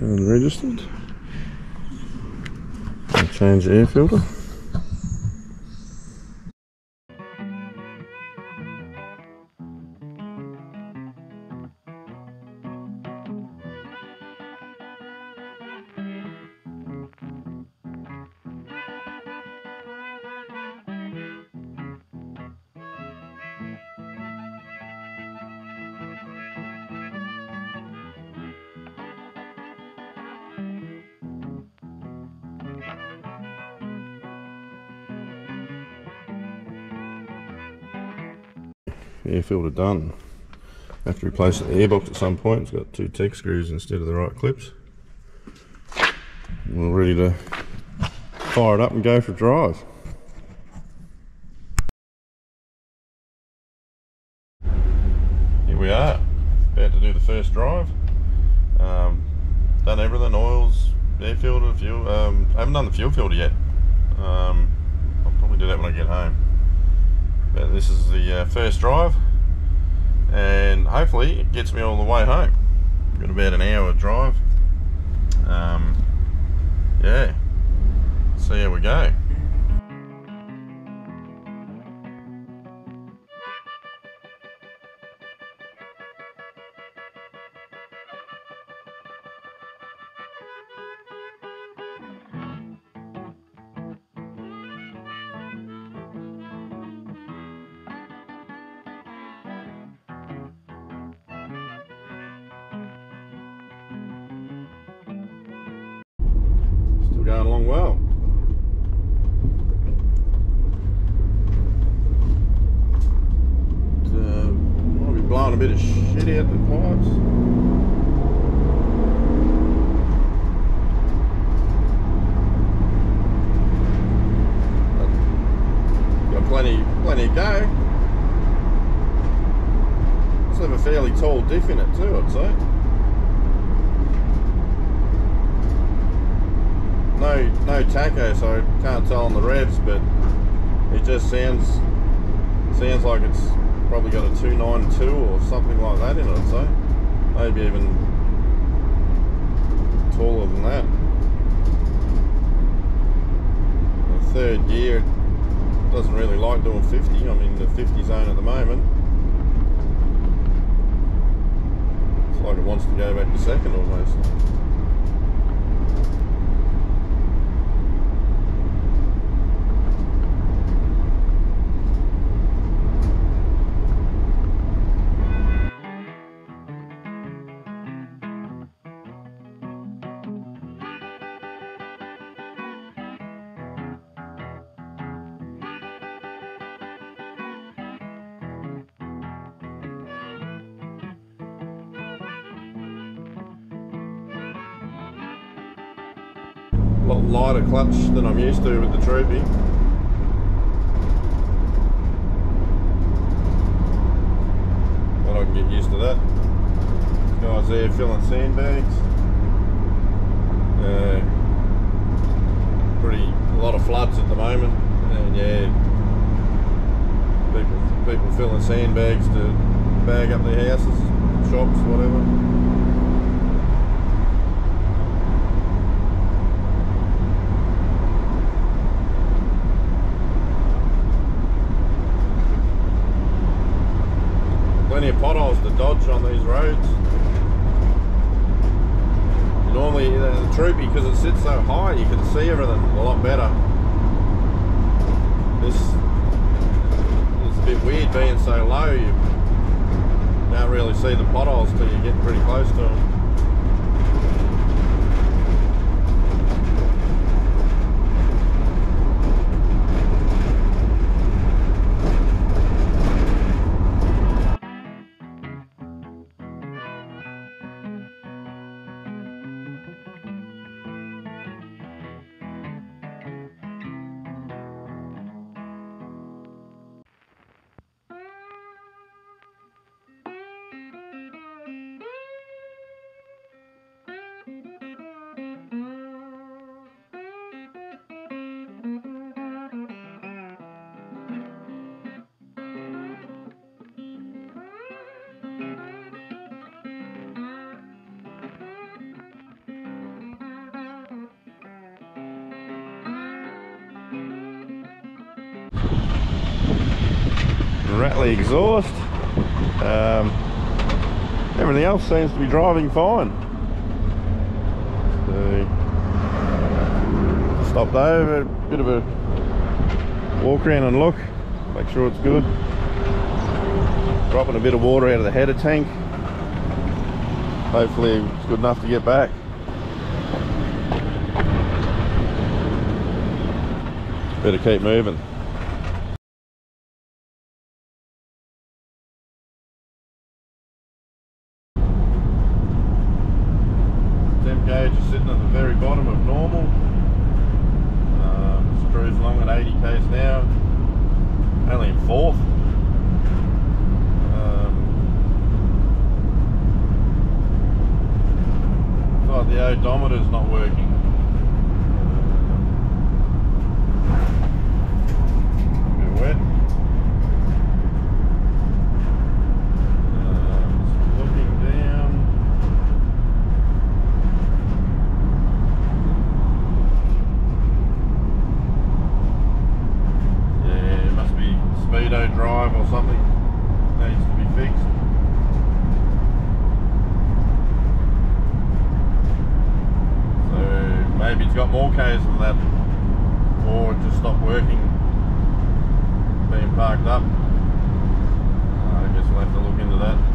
And registered. And change air filter. Air filter done. Have to replace the airbox at some point. It's got two Tek screws instead of the right clips. We're ready to fire it up and go for a drive. Here we are, about to do the first drive. Um, done everything, oils, air filter, fuel. Um, I haven't done the fuel filter yet. Um, I'll probably do that when I get home. But this is the uh, first drive, and hopefully it gets me all the way home. Got about an hour drive. Um, yeah, see how we go. Still going along well. Uh, might be blowing a bit of shit out the pipes. Got plenty, plenty to go. Let's have a fairly tall diff in it too, I'd say. No no tacho, so I can't tell on the revs, but it just sounds sounds like it's probably got a 292 or something like that in it. So maybe even taller than that. The third gear doesn't really like doing 50. I'm in the 50 zone at the moment. It's like it wants to go back to second almost. Lighter clutch than I'm used to with the Troopy. But I can get used to that. Guys there filling sandbags. Uh, pretty a lot of floods at the moment, and yeah, people people filling sandbags to bag up their houses, shops, whatever. plenty of potholes to dodge on these Normally, the Troopy, because it sits so high, you can see everything a lot better. This is a bit weird being so low. You don't really see the potholes till you get pretty close to them. Rattly exhaust. Um, everything else seems to be driving fine. So, stopped over, bit of a walk around and look, make sure it's good. Dropping a bit of water out of the header tank. Hopefully it's good enough to get back. Better keep moving. Temp gauge is sitting at the very bottom of normal. Um, just cruising along at 80 k's an hour. Only in fourth. Um, thought the odometer's not working. Bit wet. Um, just looking down. Yeah, it must be speedo drive or something. Needs to be fixed. So maybe it's got more Ks than that. Or it just stopped working being parked up. I guess we'll have to look into that.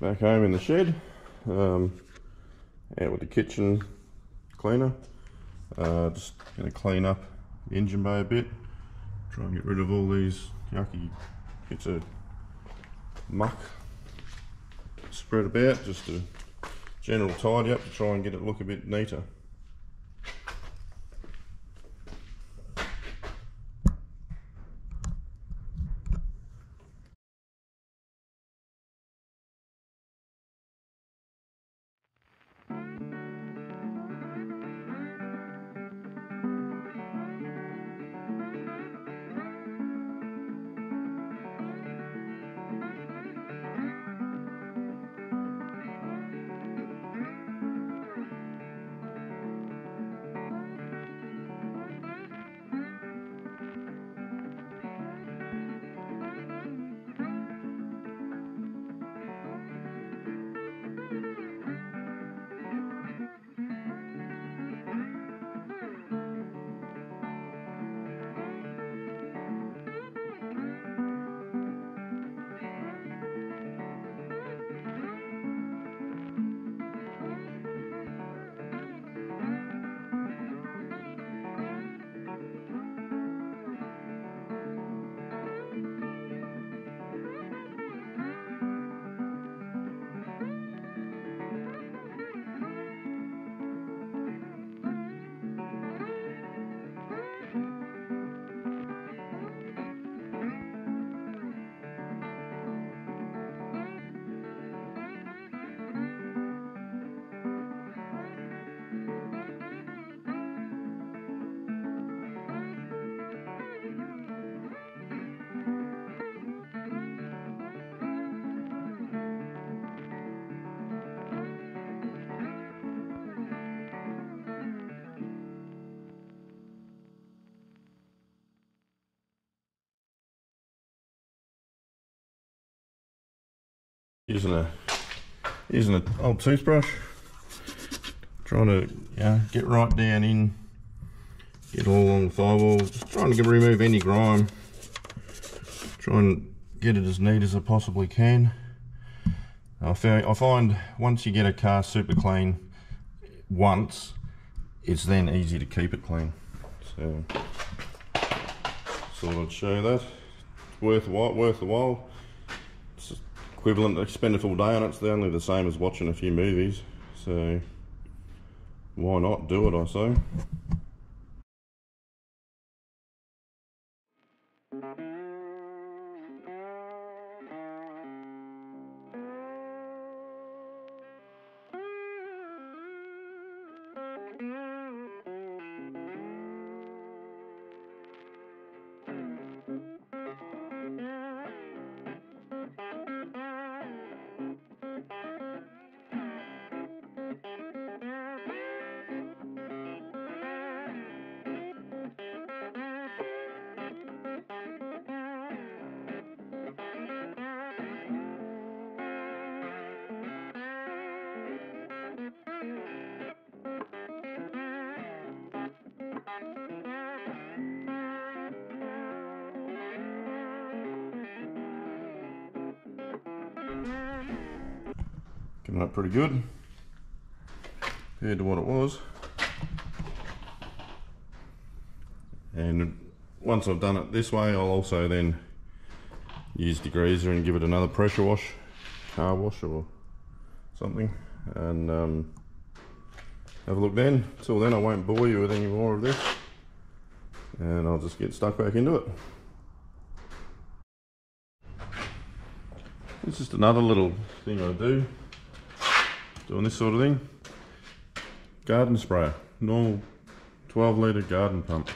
Back home in the shed um, out with the kitchen cleaner. Uh, just going to clean up the engine bay a bit try and get rid of all these yucky bits of muck. Spread about just a general tidy up to try and get it look a bit neater Using a using an old toothbrush, trying to yeah get right down in, get all along the firewall, just trying to remove any grime. Try and get it as neat as I possibly can. I, found, I find once you get a car super clean once, it's then easy to keep it clean. So, thought I'd show you that. It's worth. Worth the while. Equivalent to spend a full day on it. It's only the same as watching a few movies. So, why not do it? I say. Coming up pretty good compared to what it was. And once I've done it this way, I'll also then use the degreaser and give it another pressure wash, car wash or something, and um, have a look then. Till then, I won't bore you with any more of this, and I'll just get stuck back into it. It's just another little thing I do doing this sort of thing. Garden sprayer, normal 12 litre garden pump.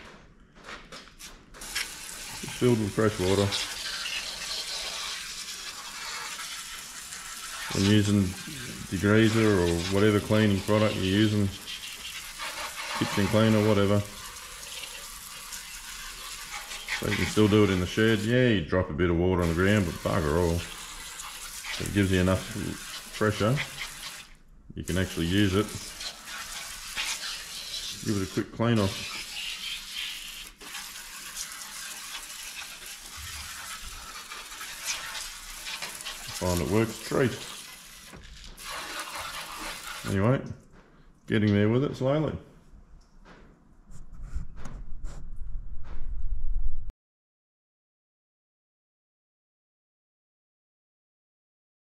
Just filled with fresh water. I'm using degreaser or whatever cleaning product you're using, kitchen cleaner, whatever. So you can still do it in the shed. Yeah, you drop a bit of water on the ground, but bugger all. It gives you enough pressure you can actually use it. Give it a quick clean off. Find it works treat. Anyway, getting there with it slowly.